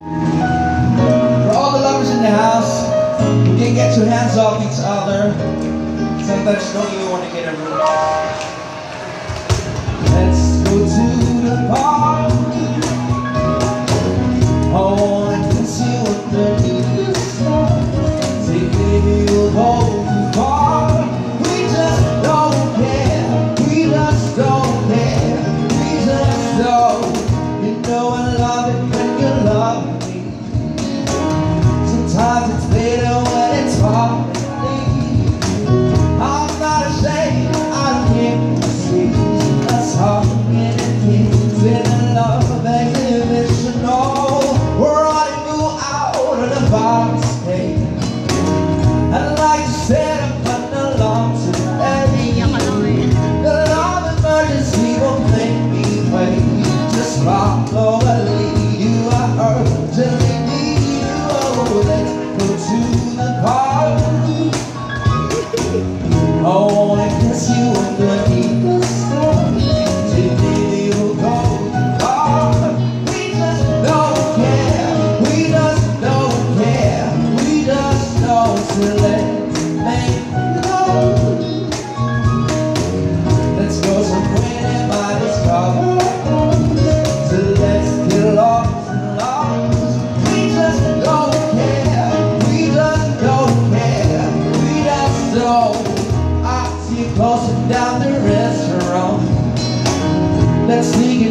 For all the lovers in the house who can get your hands off each other, sometimes don't even want to get a room. Let's go to the park. Senhor. singing.